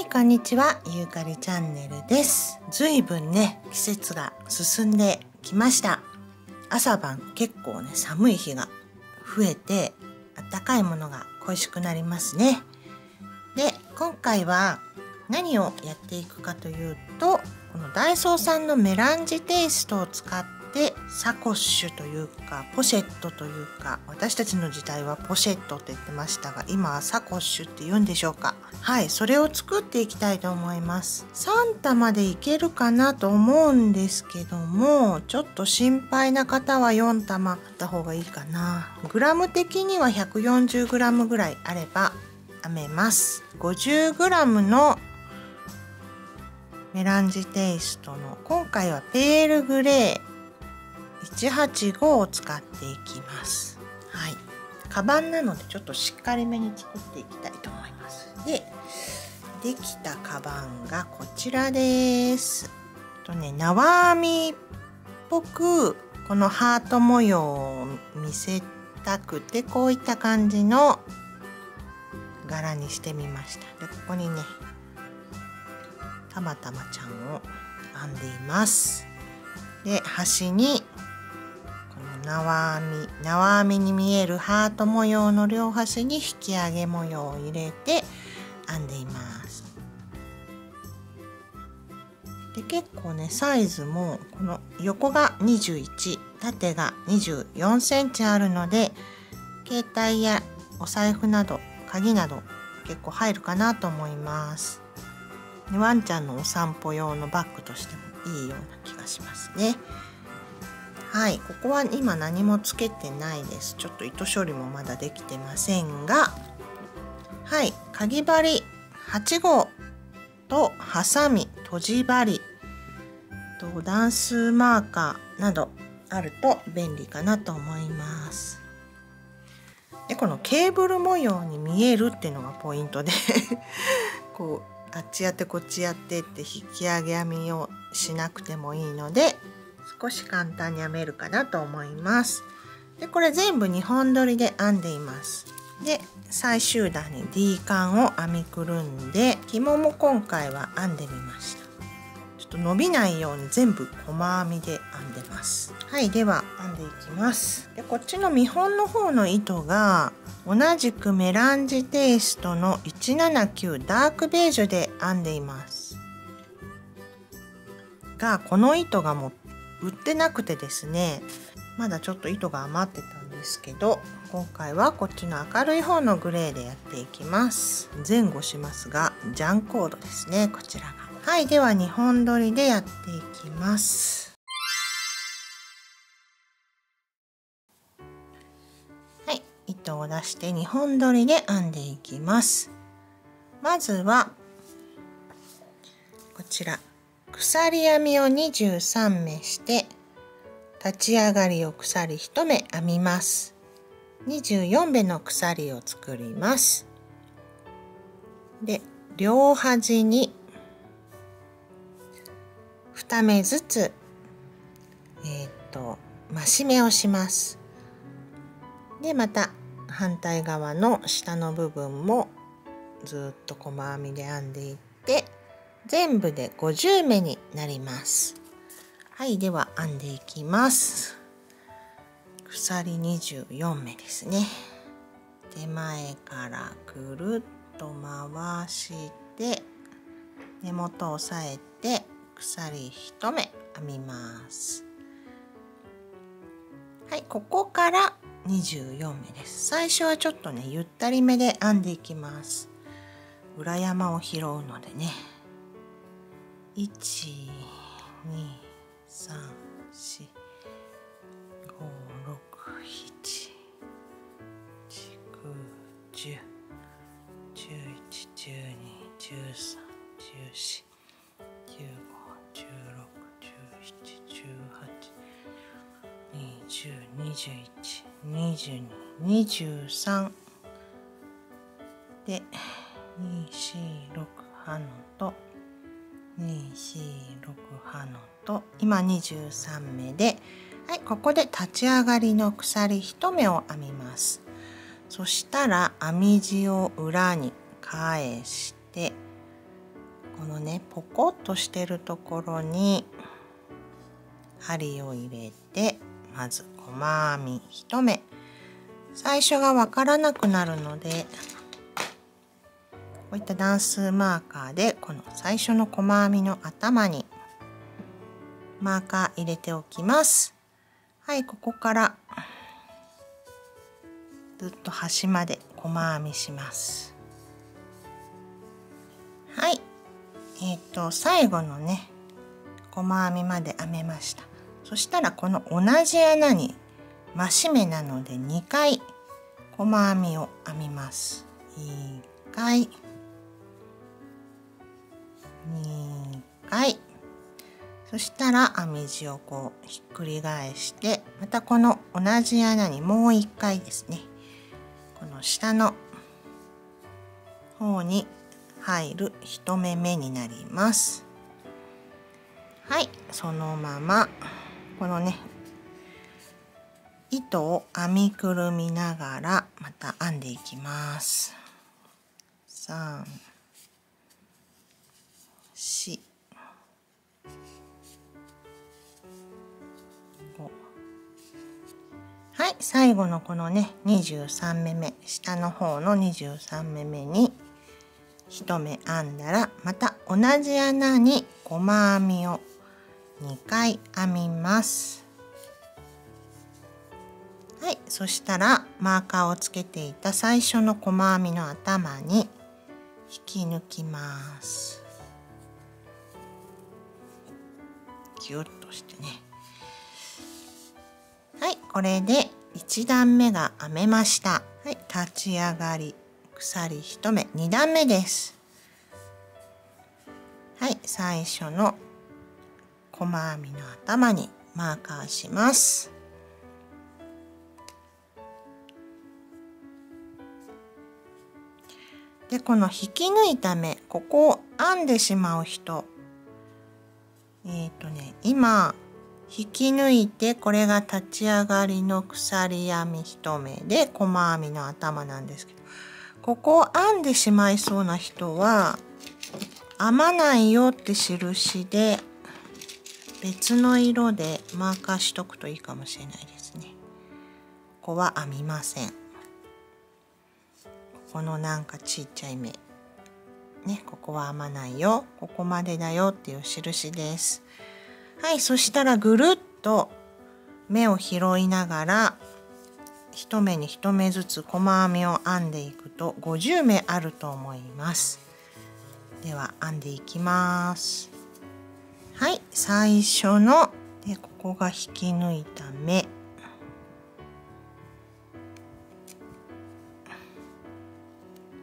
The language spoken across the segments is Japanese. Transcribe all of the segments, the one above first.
はいこんにちは。ゆうかりチャンネルです。ずいぶんね季節が進んできました。朝晩結構ね寒い日が増えて暖かいものが恋しくなりますね。で今回は何をやっていくかというとこのダイソーさんのメランジテイストを使ってサコッシュというかポシェットというか私たちの時代はポシェットって言ってましたが今はサコッシュって言うんでしょうか？はいそれを作っていきたいと思います。3玉でいけるかなと思うんですけどもちょっと心配な方は4玉あった方がいいかな。グラム的には 140g ぐらいあれば編めます。50g のメランジテイストの今回はペールグレー185を使っていきます。はい。カバンなのでちょっとしっかりめに作っていきたいとでできたカバンがこちらです。とね縄編みっぽくこのハート模様を見せたくてこういった感じの柄にしてみました。でここにねたまたまちゃんを編んでいます。で端に縄編み縄編みに見えるハート模様の両端に引き上げ模様を入れて編んでいます。で結構ねサイズもこの横が21縦が2 4センチあるので携帯やお財布など鍵など結構入るかなと思います。ワンちゃんのお散歩用のバッグとしてもいいような気がしますね。はいここは今何もつけてないです。ちょっと糸処理もまだできてませんがはい。かぎ針8号とハサミとじ針と段数マーカーなどあると便利かなと思います。でこのケーブル模様に見えるっていうのがポイントで こうあっちやってこっちやってって引き上げ編みをしなくてもいいので少し簡単に編めるかなと思います。でこれ全部2本取りで編んでいます。で最終段に D カを編みくるんで紐も今回は編んでみました。ちょっと伸びないように全部細編みで編んでます。はいでは編んでいきます。でこっちの見本の方の糸が同じくメランジテイストの179ダークベージュで編んでいます。がこの糸がもう売ってなくてですねまだちょっと糸が余ってたんですけど今回はこっちの明るい方のグレーでやっていきます。前後しますがジャンコードですね。こちらが。はいでは2本撮りでやっていきます。はい糸を出して2本撮りで編んでいきます。まずはこちら。鎖編みを23目して立ち上がりを鎖1目編みます。24目の鎖を作ります。で両端に2目ずつえっ、と増し目をします。でまた反対側の下の部分もずっと細編みで編んでいって全部で50目になります。はいでは編んでいきます。鎖24目ですね。手前からぐるっと回して根元を押さえて鎖1目編みます。はいここから24目です。最初はちょっとねゆったりめで編んでいきます。裏山を拾うのでね。1 2 3 4十十一十二十三十四十五十六十七十八二十二十一二十二二十三。で二四六ハノと二四六ハノと今23目ではいここで立ち上がりの鎖1目を編みます。そしたら編み地を裏に返してこのねポコッとしてるところに針を入れてまず細編み1目。最初がわからなくなるのでこういった段数マーカーでこの最初の細編みの頭にマーカー入れておきます。はいここからずっと端まで細編みします。はい。えっ、ー、と最後のね細編みまで編めました。そしたらこの同じ穴に増し目なので2回細編みを編みます。1回。2回。そしたら編み地をこうひっくり返してまたこの同じ穴にもう1回ですね。この下の方に入る1目目になります。はいそのままこのね糸を編みくるみながらまた編んでいきます。3 4はい最後のこのね23目目下の方の23目目に1目編んだらまた同じ穴に細編みを2回編みます。はいそしたらマーカーをつけていた最初の細編みの頭に引き抜きます。ギュッとしてね。はいこれで1段目が編めました。はい立ち上がり鎖1目2段目です。はい最初の細編みの頭にマーカーします。でこの引き抜いた目ここを編んでしまう人。えっ、ー、とね今引き抜いてこれが立ち上がりの鎖編み1目で細編みの頭なんですけどここを編んでしまいそうな人は編まないよって印で別の色でマーカーしとくといいかもしれないですね。ここは編みません。ここのなんかちっちゃい目。ね、ここは編まないよ。ここまでだよっていう印です。はい、そしたらぐるっと目を拾いながら一目に一目ずつ細編みを編んでいくと50目あると思います。では編んでいきます。はい最初のでここが引き抜いた目よ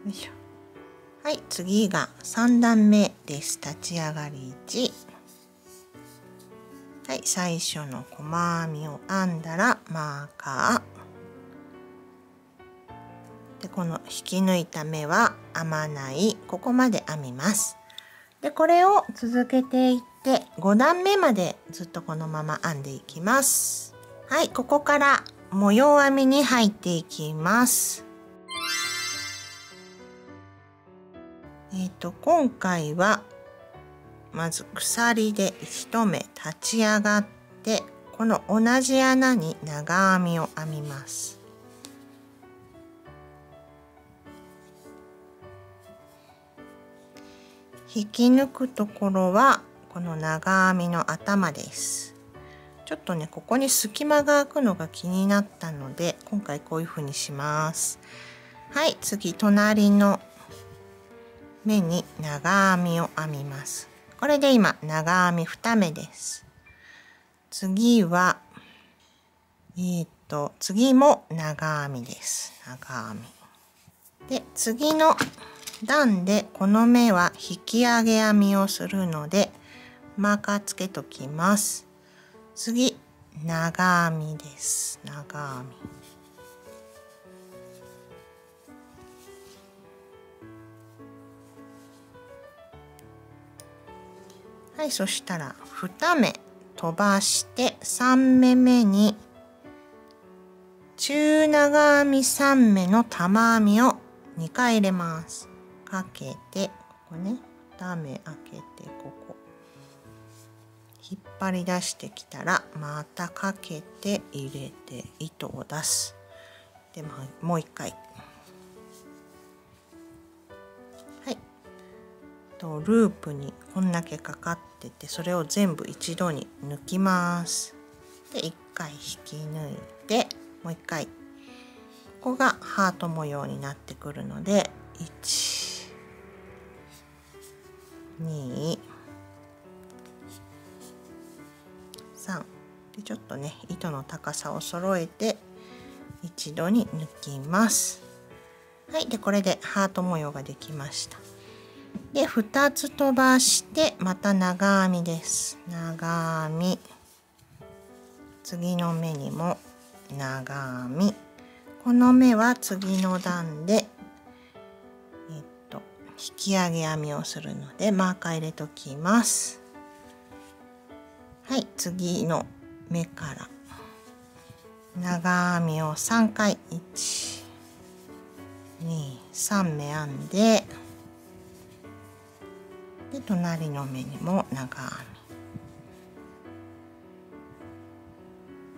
いしょはい次が3段目です立ち上がり1はい最初の細編みを編んだらマーカー。でこの引き抜いた目は編まない。ここまで編みます。でこれを続けていって5段目までずっとこのまま編んでいきます。はいここから模様編みに入っていきます。えっ、ー、と今回はまず鎖で1目立ち上がってこの同じ穴に長編みを編みます。引き抜くところはこの長編みの頭です。ちょっとねここに隙間が空くのが気になったので今回こういう風にします。はい次隣の目に長編みを編みます。これで今長編み2目です。次はえー、っと次も長編みです。長編み。で次の段でこの目は引き上げ編みをするのでマーカーつけときます。次長編みです。長編み。はいそしたら2目飛ばして3目目に中長編み3目の玉編みを2回入れます。かけてここね2目開けてここ。引っ張り出してきたらまたかけて入れて糸を出す。で、もう一回。とループにこんだけかかっててそれを全部一度に抜きます。で1回引き抜いてもう一回。ここがハート模様になってくるので1 2 3でちょっとね糸の高さを揃えて一度に抜きます。はいでこれでハート模様ができました。で2つ飛ばしてまた長編みです。長編み。次の目にも長編み。この目は次の段でえっと引き上げ編みをするのでマーカー入れときます。はい次の目から。長編みを3回。123目編んで。で隣の目にも長編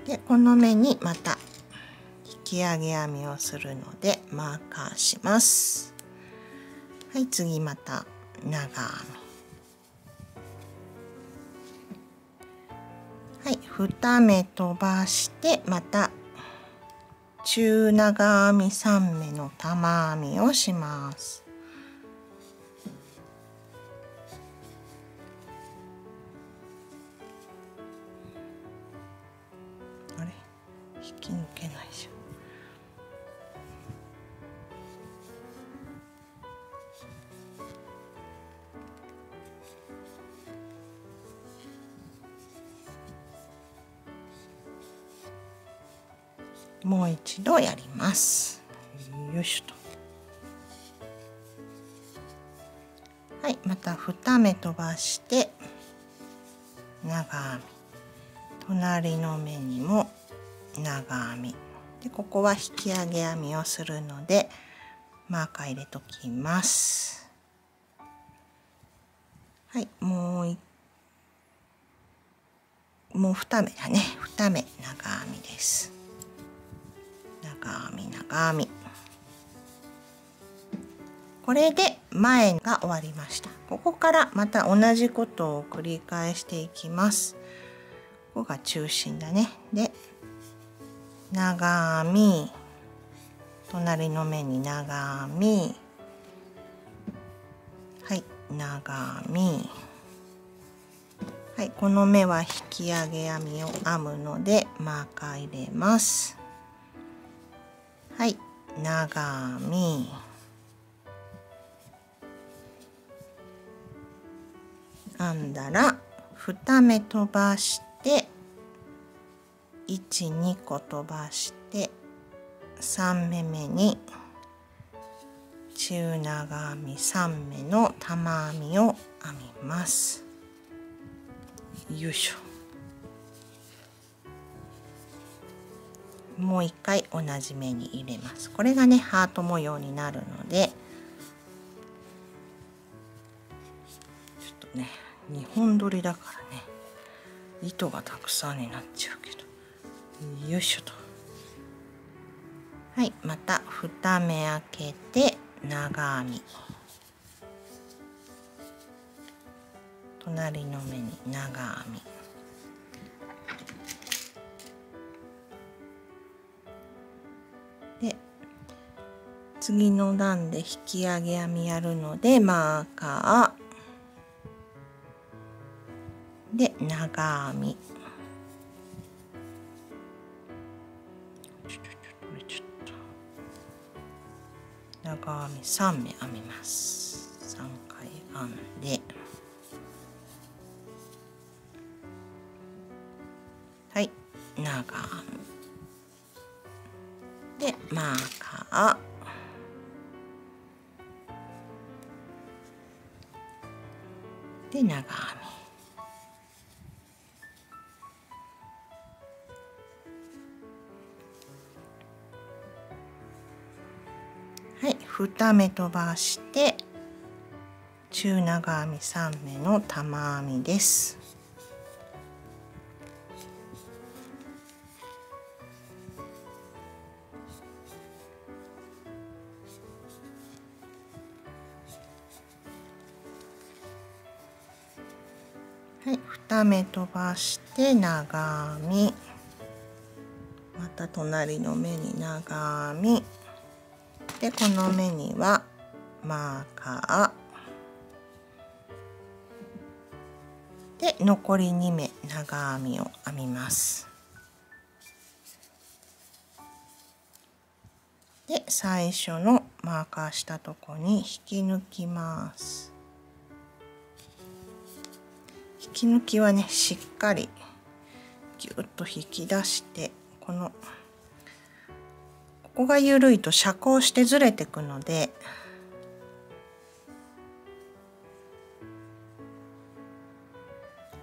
みでこの目にまた引き上げ編みをするのでマーカーします。はい次また長編みはい2目飛ばしてまた中長編み3目の玉編みをします。引き抜けないじゃん。もう一度やります。よいしょと。はいまた2目飛ばして長編み。隣の目にも長編み。でここは引き上げ編みをするのでマーカー入れときます。はいもうもう2目だね。2目長編みです。長編み長編み。これで前が終わりました。ここからまた同じことを繰り返していきます。ここが中心だね。で長編み。隣の目に長編み。はい長編み。はいこの目は引き上げ編みを編むのでマーカー入れます。はい長編み。編んだら2目飛ばして12個飛ばして3目目に中長編み3目の玉編みを編みます。よいしょ。もう一回同じ目に入れます。これがねハート模様になるのでちょっとね2本取りだからね糸がたくさんになっちゃうけど。よいしょと。はい。また2目開けて長編み。隣の目に長編み。で次の段で引き上げ編みやるのでマーカー。で長編み長編み3目編みます。3回編んで。はい。長2目飛ばして中長編み3目の玉編みです。はい、2目飛ばして長編み。また隣の目に長編み。でこの目にはマーカー。で残り2目長編みを編みます。で最初のマーカーしたとこに引き抜きます。引き抜きはねしっかりぎゅっと引き出してこのここが緩いと遮光してずれてくので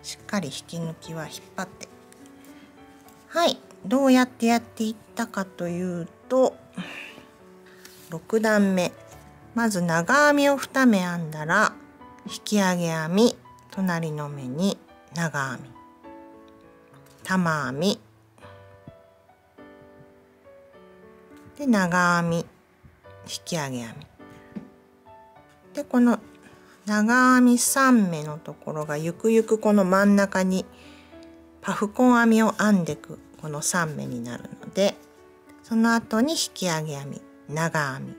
しっかり引き抜きは引っ張って。はい。どうやってやっていったかというと6段目。まず長編みを2目編んだら引き上げ編み隣の目に長編み。玉編み。で長編み。引き上げ編み。でこの長編み3目のところがゆくゆくこの真ん中にパフコン編みを編んでいくこの3目になるのでその後に引き上げ編み長編み。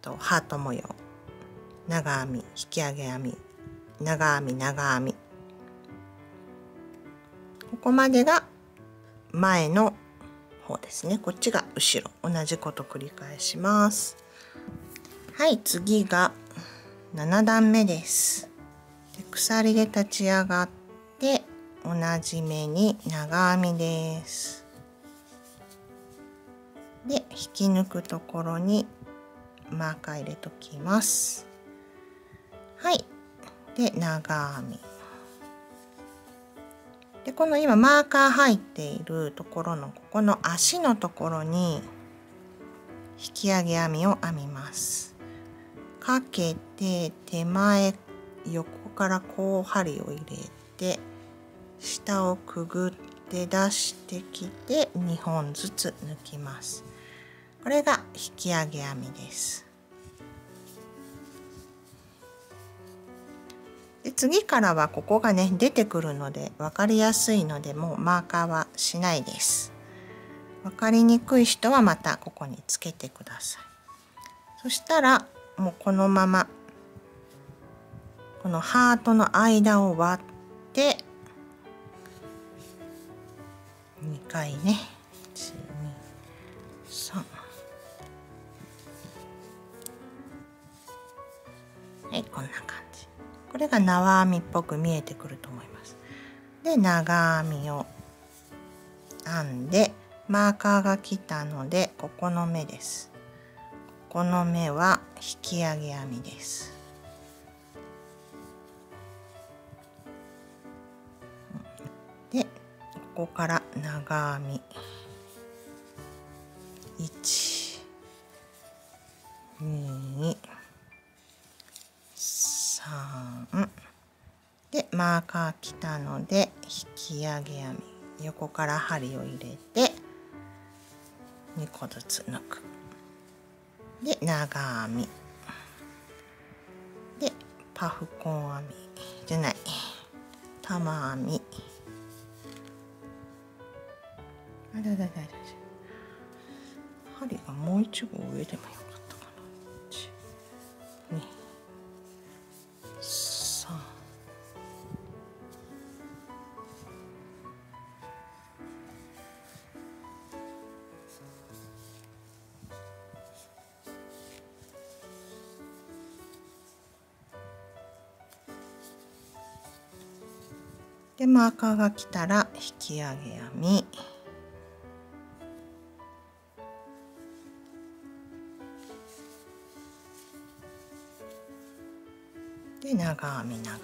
とハート模様。長編み引き上げ編み。長編み長編み。ここまでが前の方ですね。こっちが後ろ。同じこと繰り返します。はい次が7段目です。で鎖で立ち上がって同じ目に長編みです。で引き抜くところにマーカー入れときます。はい。で長編み。でこの今マーカー入っているところのここの足のところに引き上げ編みを編みます。かけて手前横からこう針を入れて下をくぐって出してきて2本ずつ抜きます。これが引き上げ編みです。で次からはここがね出てくるので分かりやすいのでもうマーカーはしないです。分かりにくい人はまたここにつけてください。そしたらもうこのままこのハートの間を割って2回ね123はいこんな感じ。これが縄編みっぽく見えてくると思います。で長編みを編んでマーカーが来たのでここの目です。ここの目は引き上げ編みです。でここから長編み1 2 3でマーカー来たので引き上げ編み横から針を入れて2個ずつ抜く。で長編みでパフコン編みじゃない。玉編みあだだだだ針がもう一号上でもよかマーカーが来たら引き上げ編みで長編み長編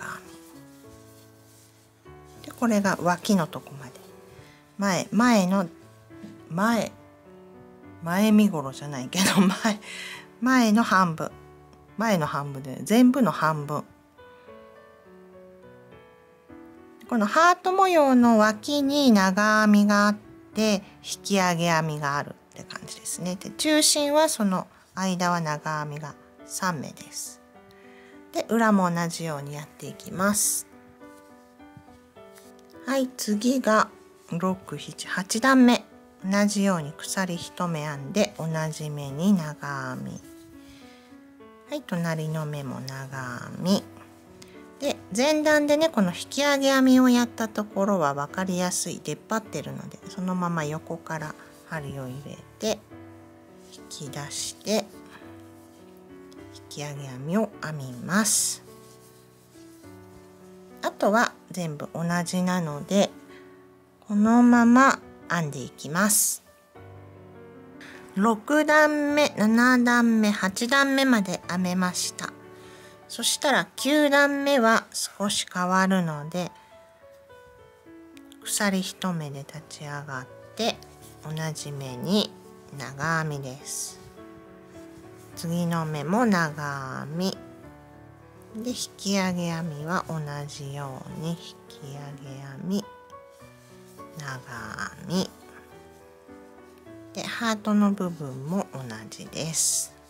みでこれが脇のとこまで。前前の前前身ごろじゃないけど前前の半分。前の半分で全部の半分。このハート模様の脇に長編みがあって引き上げ編みがあるって感じですね。で中心はその間は長編みが3目です。で裏も同じようにやっていきます。はい次が678段目。同じように鎖1目編んで同じ目に長編み。はい隣の目も長編み。で前段でねこの引き上げ編みをやったところは分かりやすい出っ張ってるのでそのまま横から針を入れて引き出して引き上げ編みを編みます。あとは全部同じなのでこのまま編んでいきます。6段目7段目8段目まで編めました。そしたら9段目は少し変わるので鎖1目で立ち上がって同じ目に長編みです。次の目も長編み。で引き上げ編みは同じように引き上げ編み。長編み。でハートの部分も同じです。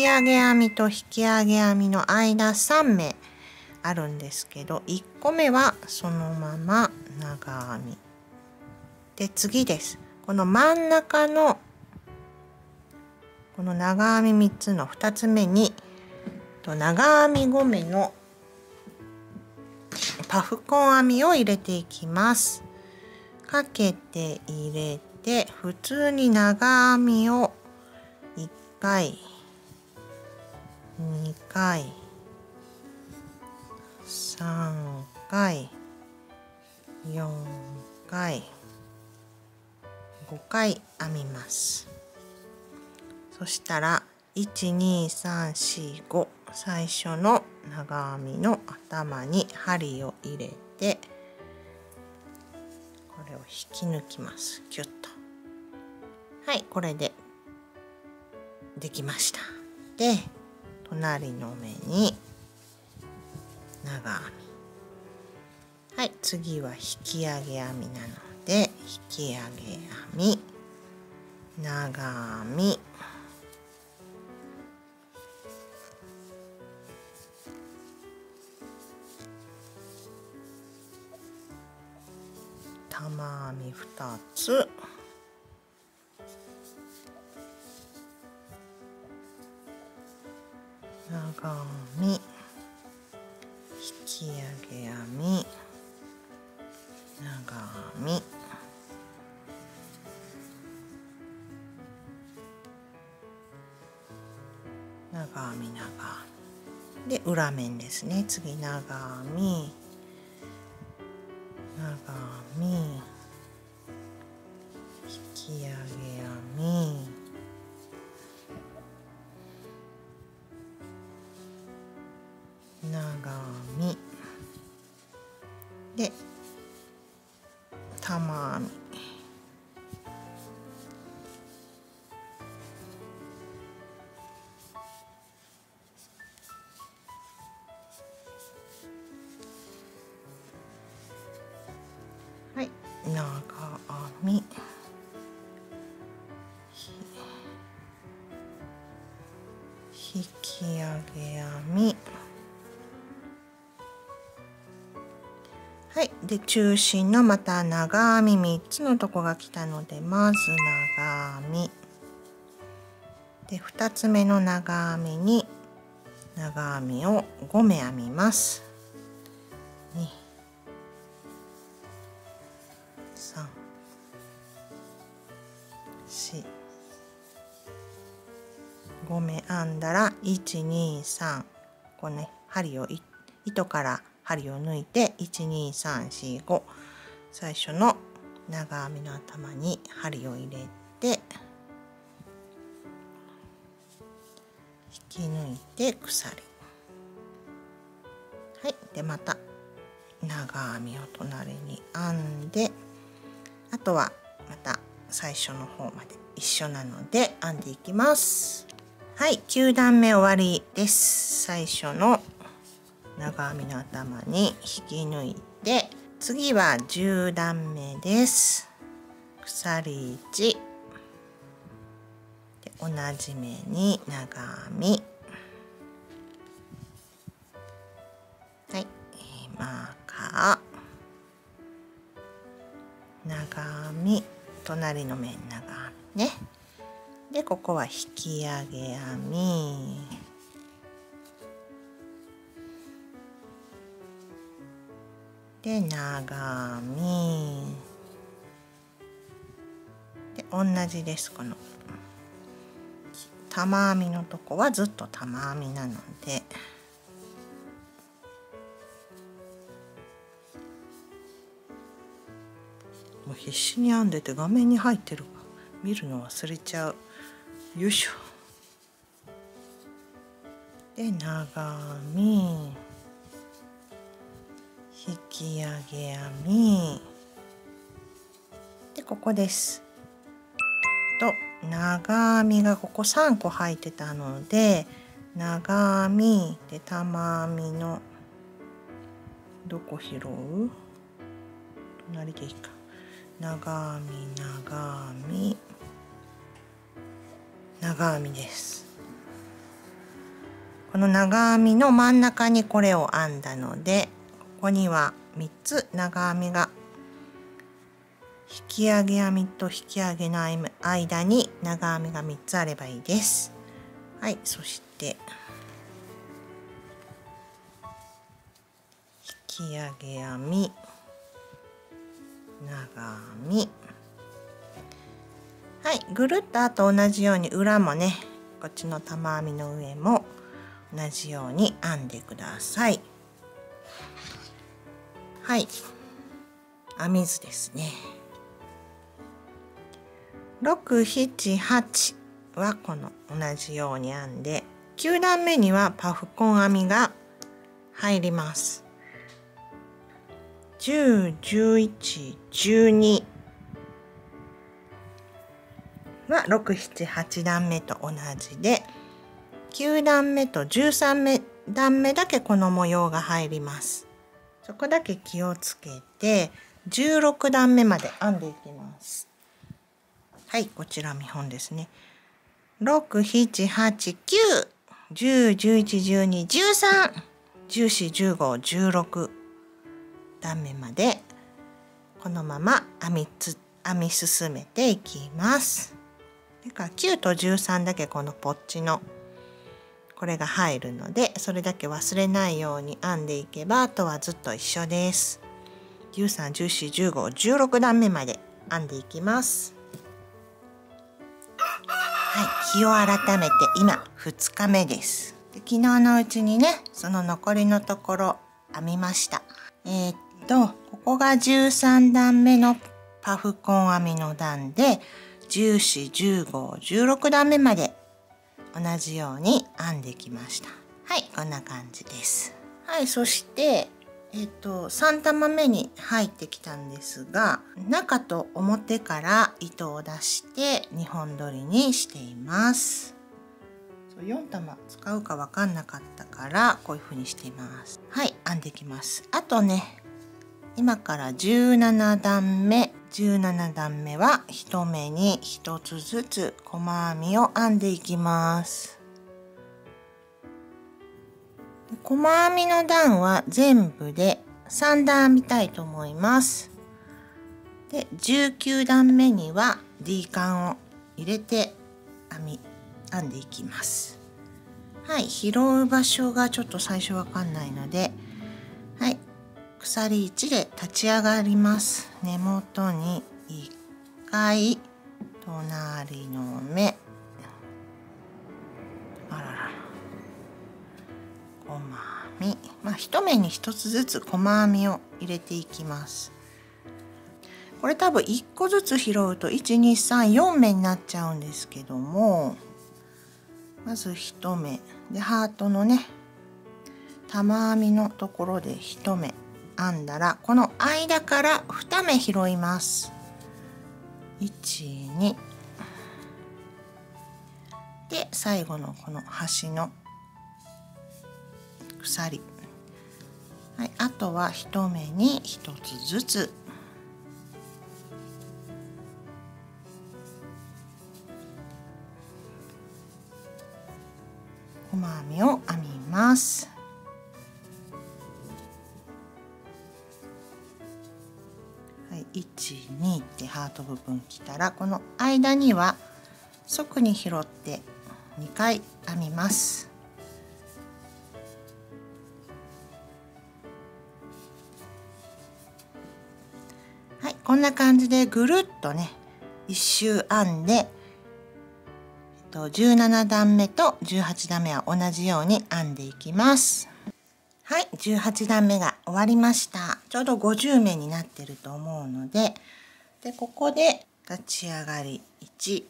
き上げ編みと引き上げ編みの間3目あるんですけど1個目はそのまま長編み。で次です。この真ん中のこの長編み3つの2つ目に長編み5目のパフコン編みを入れていきます。かけて入れて普通に長編みを1回2回。3回。4回。5回編みます。そしたら12345最初の長編みの頭に針を入れてこれを引き抜きます。キュッと。はいこれでできました。で隣の目に長編み。はい次は引き上げ編みなので引き上げ編み。長編み。玉編み2つ。長編み。引き上げ編み。長編み。長編み長編み。で裏面ですね。次長編み。長編み。引き上げ編み。長編み。で玉編み。はい長編み。引き上げ編み。で中心のまた長編み3つのとこが来たのでまず長編み。で2つ目の長編みに長編みを5目編みます。5目編んだら123こうね針を糸から針を抜いて12345最初の長編みの頭に針を入れて引き抜いて鎖。はい。でまた長編みを隣に編んであとはまた最初の方まで一緒なので編んでいきます。はい。9段目終わりです。最初の長編みの頭に引き抜いて次は10段目です。鎖1で同じ目に長編み。はいマーカー。長編み。隣の面長編みね。でここは引き上げ編み。で長編み。で同じですこの。玉編みのとこはずっと玉編みなので。もう必死に編んでて画面に入ってるか。見るの忘れちゃう。よいしょ。で長編み。き上げ編み。でここです。と長編みがここ3個入ってたので長編みで玉編みのどこ拾う？隣でいいか。長編み長編み。長編みです。この長編みの真ん中にこれを編んだのでここには3つ長編みが。引き上げ編みと引き上げの間に長編みが3つあればいいです。はいそして引き上げ編み長編み。はいぐるっとあと同じように裏もねこっちの玉編みの上も同じように編んでください。はい。編み図ですね。678はこの同じように編んで9段目にはパフコン編みが入ります。101112は678段目と同じで9段目と13目段目だけこの模様が入ります。そこだけ気をつけて16段目まで編んでいきますはいこちら見本ですね67。89。10。11。12。13。14。15。16段目までこのまま編みつ編み進めていきますだか9と13だけこのポッチのこれが入るのでそれだけ忘れないように編んでいけばあとはずっと一緒です。13141516段目まで編んでいきます。はい、日を改めて今2日目ですで。昨日のうちにねその残りのところ編みました。えー、っとここが13段目のパフコン編みの段で141516段目まで同じように編んできました。はいこんな感じです。はいそしてえっと3玉目に入ってきたんですが中と表から糸を出して2本取りにしています。4玉使うか分かんなかったからこういう風にしています。はい編んできます。あとね今から17段目17段目は1目に1つずつ細編みを編んでいきます。細編みの段は全部で3段編みたいと思います。で19段目には D カを入れて編み編んでいきます。はい拾う場所がちょっと最初わかんないのではい鎖1で立ち上がります。根元に1回隣の目。あらら。細編み。まあ一目に1つずつ細編みを入れていきます。これ多分1個ずつ拾うと1234目になっちゃうんですけども。まず1目。でハートのね玉編みのところで1目。編んだらこの間から2目拾います。12で最後のこの端の鎖、はい、あとは1目に1つずつ。細編みを編みます。12ってハート部分きたらこの間には側に拾って2回編みます。はい、こんな感じでぐるっとね一周編んで17段目と18段目は同じように編んでいきますはい18段目が終わりました。ちょうど50目になってると思うのででここで立ち上がり1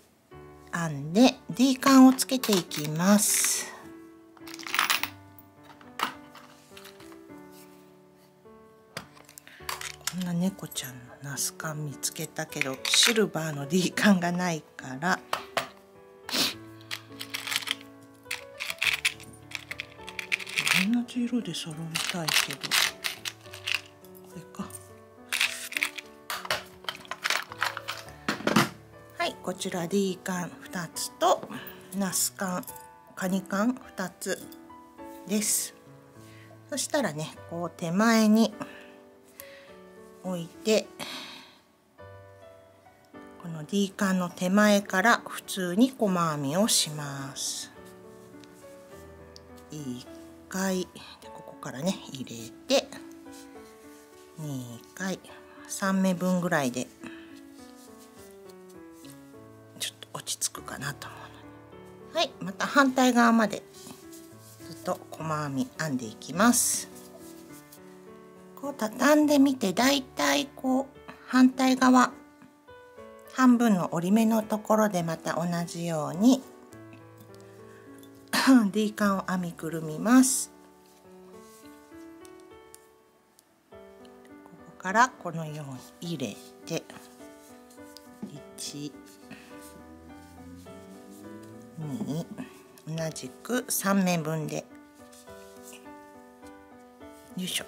編んで D カンをつけていきます。こんな猫ちゃんのナスカン見つけたけどシルバーの D カンがないから。同じ色で揃えたいけど。こちら D 缶2つとナス缶カニ缶2つです。そしたらねこう手前に置いてこの D 缶の手前から普通に細編みをします。いい回ここからね入れて2回3目分ぐらいで反対側までずっと細編み編んでいきます。こう畳んでみてだいたいこう反対側半分の折り目のところでまた同じように D カンを編みくるみます。ここからこのように入れて1 2同じく3面分で。よいしょ。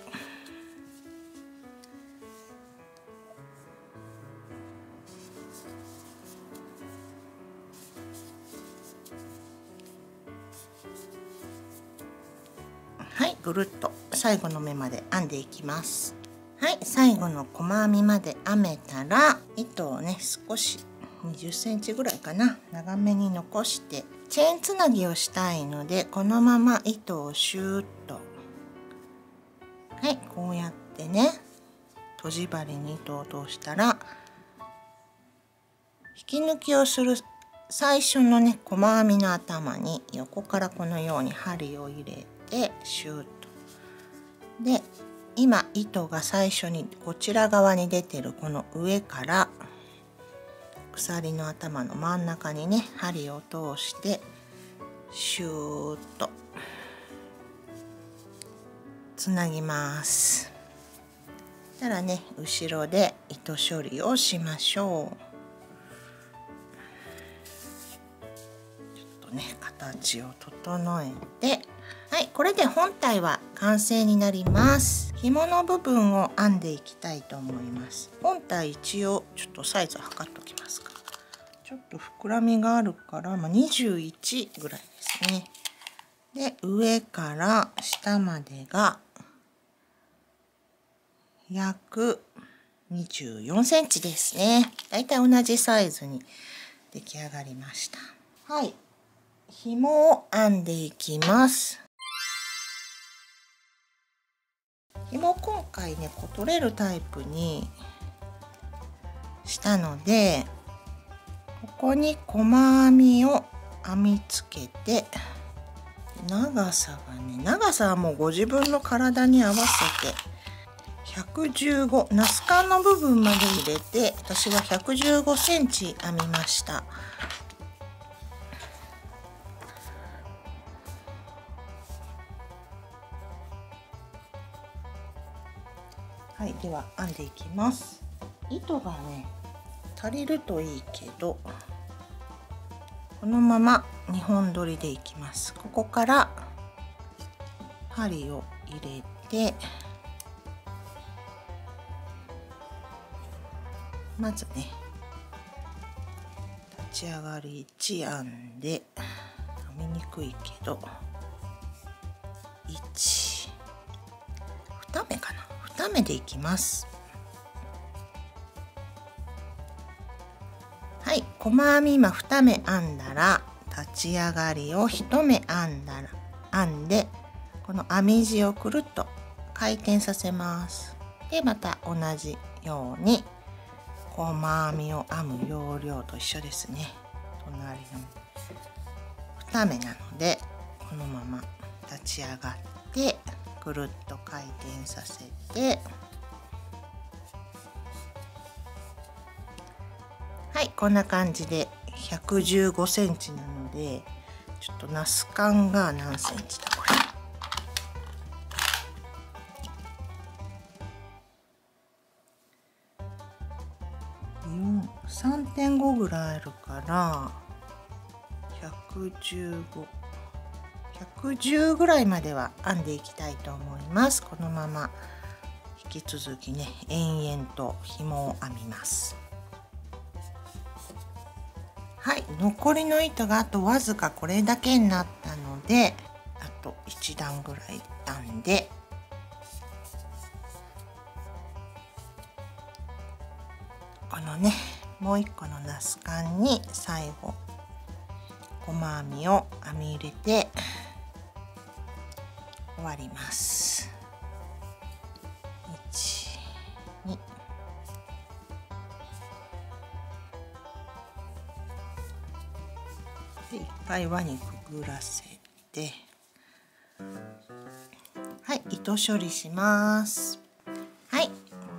はいぐるっと。最後の目まで編んでいきます。はい最後の細編みまで編めたら糸をね少し20センチぐらいかな。長めに残してチェーンつなぎをしたいのでこのまま糸をシューッと。はいこうやってねとじ針に糸を通したら引き抜きをする最初のね細編みの頭に横からこのように針を入れてシューッと。で今糸が最初にこちら側に出てるこの上から鎖の頭の真ん中にね針を通してシューッとつなぎます。たらね後ろで糸処理をしましょう。ちょっとね形を整えてはいこれで本体は完成になります。紐の部分を編んでいきたいと思います。本体一応ちょっとサイズ測っておきますか。ちょっと膨らみがあるから、まあ、21ぐらいですね。で上から下までが約24センチですね。だいたい同じサイズに出来上がりました。はい紐を編んでいきます。紐今回ねこう取れるタイプにしたのでここに細編みを編みつけて長さがね長さはもうご自分の体に合わせて115ナスカンの部分まで入れて私は115センチ編みました。はいでは編んでいきます。糸がね足りるといいけどこのまま2本取りでいきます。ここから針を入れてまずね立ち上がり1編んで編みにくいけど1かな2目でいきます。はい細編み今2目編んだら立ち上がりを1目編んだら編んでこの編み地をくるっと回転させます。でまた同じように細編みを編む要領と一緒ですね。隣の2目なのでこのまま立ち上がってくるっと回転させて。はいこんな感じで115センチなのでちょっとナスカンが何センチだこれ3.5ぐらいあるから115 110ぐらいまでは編んでいきたいと思います。このまま引き続きね延々と紐を編みます。はい残りの糸があとわずかこれだけになったのであと1段ぐらい編んで。このねもう一個のナス缶に最後細編みを編み入れて終わります。1 2でいっぱい輪にくぐらせて。はい糸処理します。はい。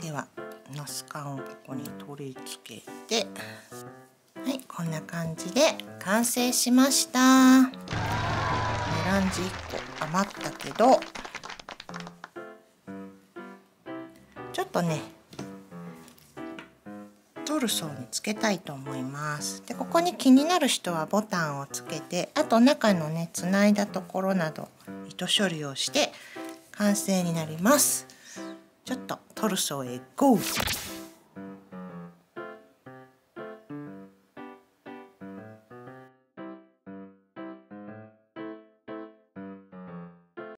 ではナス缶をここに取り付けて。はいこんな感じで完成しました。メランジ1個余ったけどちょっとねトルソーにつけたいと思います。でここに気になる人はボタンをつけてあと中のねつないだところなど糸処理をして完成になります。ちょっとトルソーへゴー。